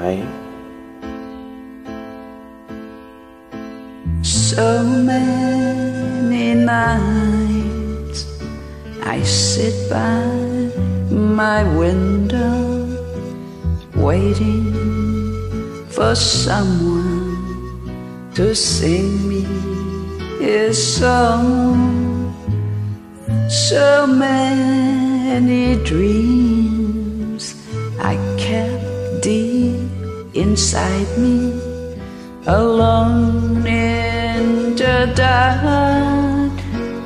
right? So many nights I sit by my window waiting for someone to sing me a song. So many dreams I kept deep inside me, alone in the dark.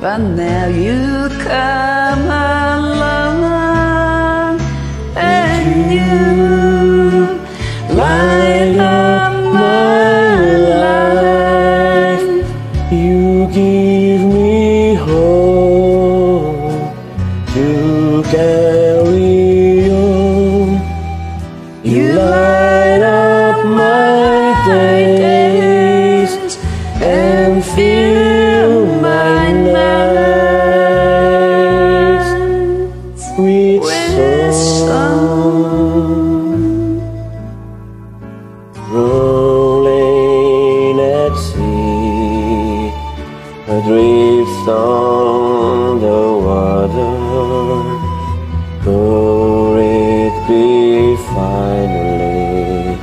But now you come along and you light up my life. You give me hope to carry adrift on the water. Could it be finally?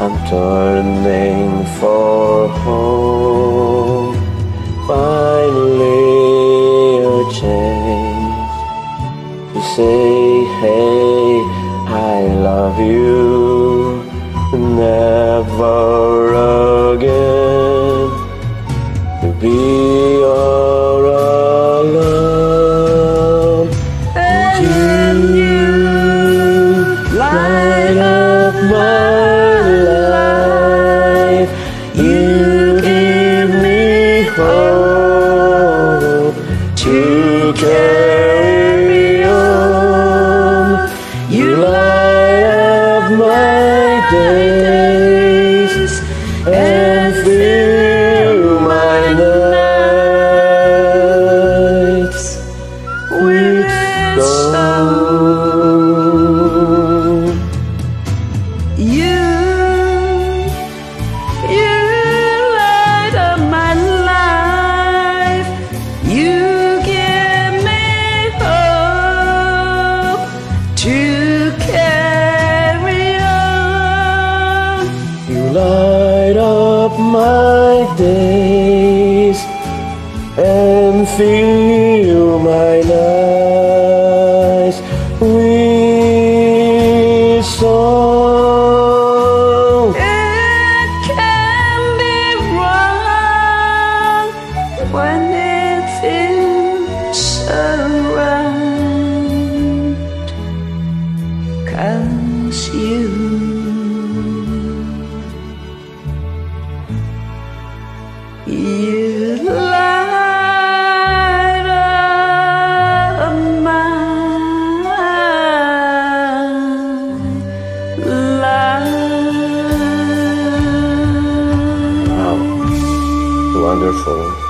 I'm turning for home. Finally, a chance to say, hey, I love you. Never You give me hope to carry on. You light up my days and fill my nights with days and fill my nights with song. It can be wrong when it feels so right. Cause you You light up my life. Wow, wonderful.